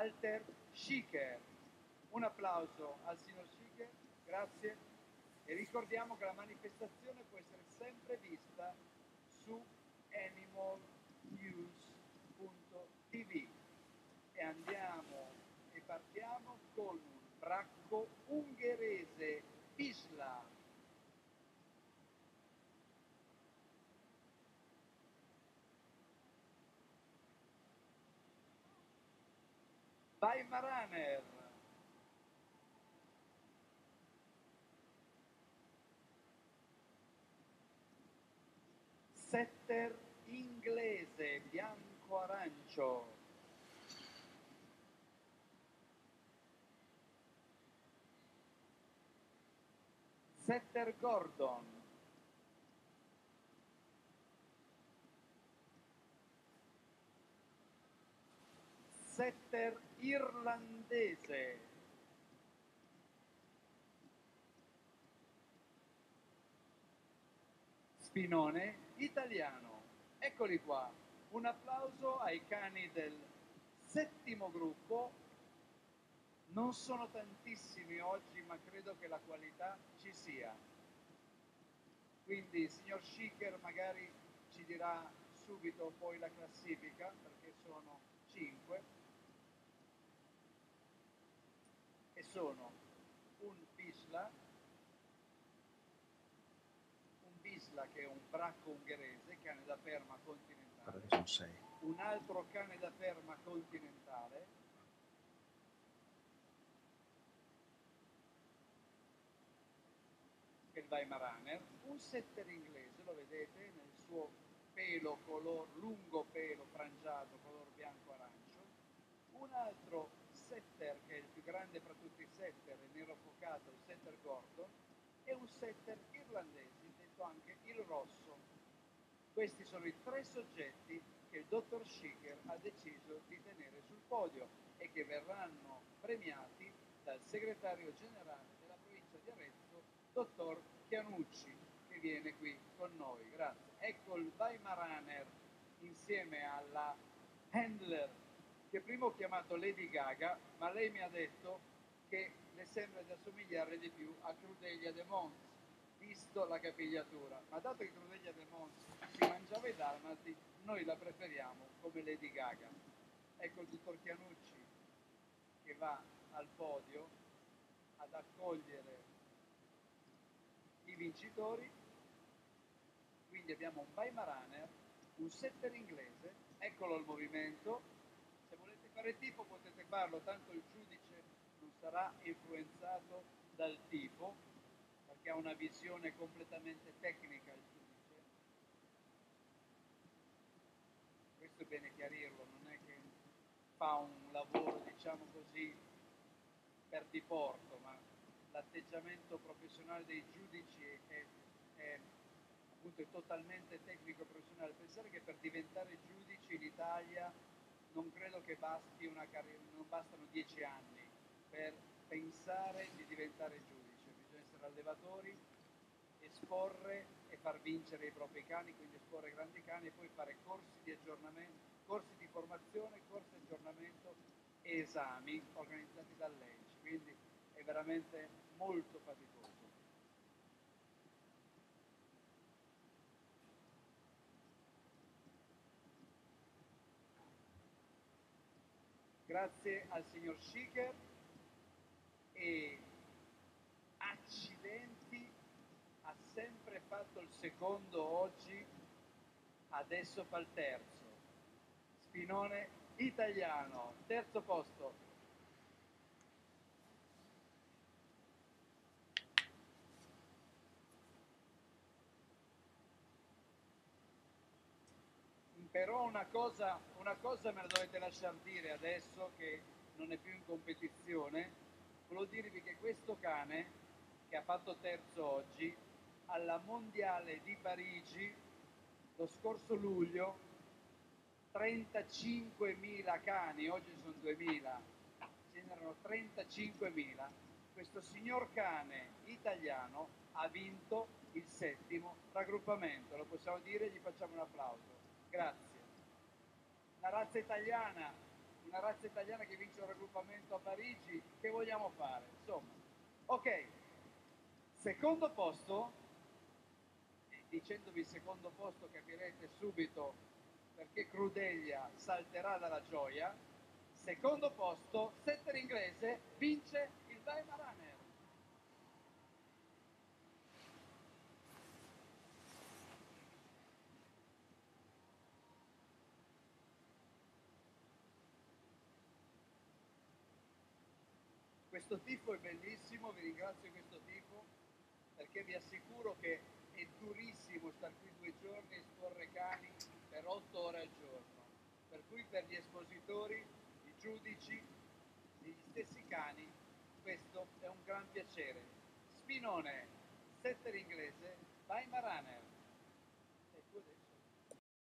Walter Schicker. Un applauso al signor Schicker, grazie. E ricordiamo che la manifestazione può essere sempre vista su animalnews.tv. E andiamo e partiamo con un bracco ungherese, Isla. Weimaraner. Setter inglese, bianco-arancio. Setter Gordon. Setter irlandese. Spinone italiano. Eccoli qua. Un applauso ai cani del settimo gruppo. Non sono tantissimi oggi, ma credo che la qualità ci sia. Quindi signor Schicker magari ci dirà subito poi la classifica, perché sono 5 e sono un Bisla, un Bisla che è un bracco ungherese, cane da ferma continentale, un altro cane da ferma continentale, il Weimaraner, un setter inglese, lo vedete nel suo pelo color, lungo pelo frangiato, color bianco-arancio, un altro setter che è il più grande fra tutti i setter, è nero focato, il setter Gordon, e un setter irlandese, detto anche il rosso. Questi sono i tre soggetti che il dottor Schicker ha deciso di tenere sul podio e che verranno premiati dal segretario generale della provincia di Arezzo, dottor Chianucci, che viene qui con noi. Grazie. Ecco il Weimaraner insieme alla handler che prima ho chiamato Lady Gaga, ma lei mi ha detto che le sembra di assomigliare di più a Crudelia de Mons, visto la capigliatura. Ma dato che Crudelia de Mons si mangiava i dalmati, noi la preferiamo come Lady Gaga. Ecco il dottor Chianucci che va al podio ad accogliere i vincitori. Quindi abbiamo un Weimaraner, un setter inglese, eccolo il movimento. Fare tifo potete farlo, tanto il giudice non sarà influenzato dal tifo, perché ha una visione completamente tecnica il giudice. Questo è bene chiarirlo, non è che fa un lavoro, diciamo così, per diporto, ma l'atteggiamento professionale dei giudici è, è, appunto, è totalmente tecnico professionale. Pensare che per diventare giudici in Italia non credo che basti una carriera, non bastano dieci anni per pensare di diventare giudice, bisogna essere allevatori, esporre e far vincere i propri cani, quindi esporre grandi cani e poi fare corsi di aggiornamento, corsi di formazione, corsi di aggiornamento e esami organizzati dall'ENCI, quindi è veramente molto faticoso. Grazie al signor Schicker e accidenti ha sempre fatto il secondo oggi, adesso fa il terzo. Spinone italiano, terzo posto. Però una cosa, una cosa me la dovete lasciar dire adesso che non è più in competizione. Volevo dirvi che questo cane, che ha fatto terzo oggi, alla Mondiale di Parigi, lo scorso luglio, 35.000 cani, oggi sono 2.000, ce n'erano 35.000. Questo signor cane italiano ha vinto il settimo raggruppamento, lo possiamo dire, gli facciamo un applauso. Grazie. La razza italiana, una razza italiana che vince un raggruppamento a Parigi, che vogliamo fare? Insomma, ok, secondo posto, dicendovi secondo posto capirete subito perché Crudeglia salterà dalla gioia, secondo posto, setter inglese vince il Weimaraner. Questo tifo è bellissimo, vi ringrazio di questo tifo perché vi assicuro che è durissimo stare qui due giorni e esporre cani per otto ore al giorno. Per cui per gli espositori, i giudici, gli stessi cani, questo è un gran piacere. Spinone, setter inglese, Weimaraner.